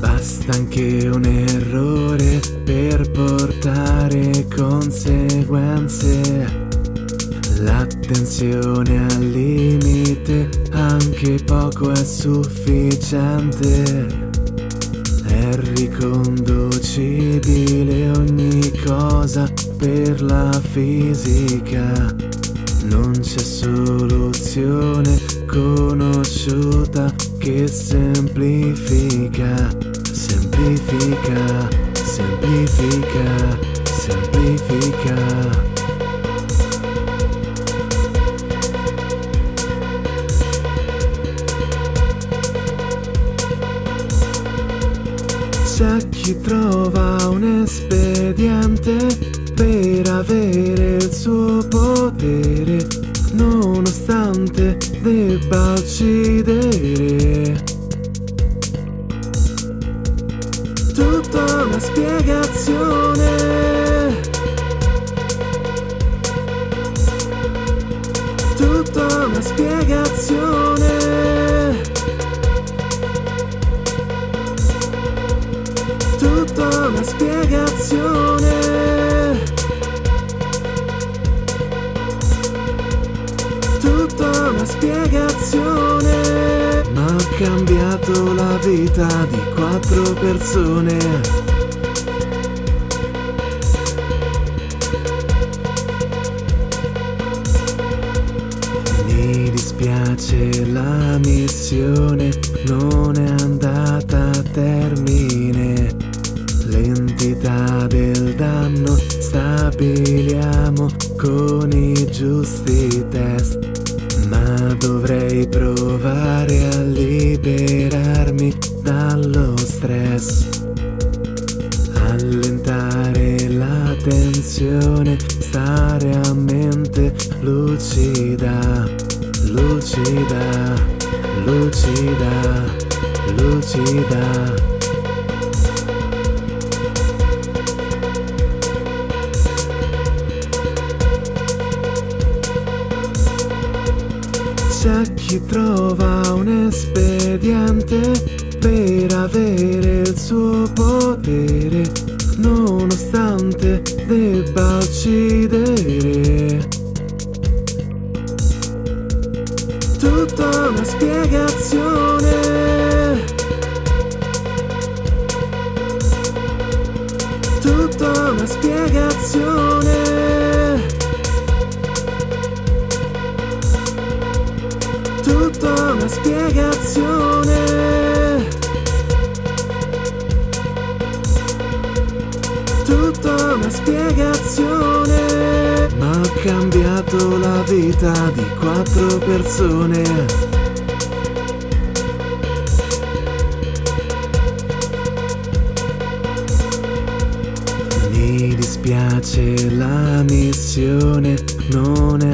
Basta anche un errore per portare conseguenze. L'attenzione al limite, anche poco è sufficiente. È riconducibile ogni cosa per la fisica. Non c'è soluzione conosciuta che semplifica, semplifica, semplifica, semplifica. C'è chi trova un espediente per avere il suo potere, nonostante debba uccidere. Una spiegazione. Tutta una spiegazione. Tutta una spiegazione. Tutta una spiegazione. Ma ho cambiato la vita di quattro persone. Dispiace la missione non è andata a termine. L'entità del danno stabiliamo con i giusti test. Ma dovrei provare a liberarmi dallo stress. Allentare la tensione, stare a mente lucida, lucida, lucida, lucida. C'è chi trova un espediente per avere il suo potere, nonostante debba uccidere. Tutta una spiegazione. Tutta una spiegazione. Tutta una spiegazione. Tutta una spiegazione. Ma ho cambiato la vita di quattro persone. Mi dispiace la missione non è.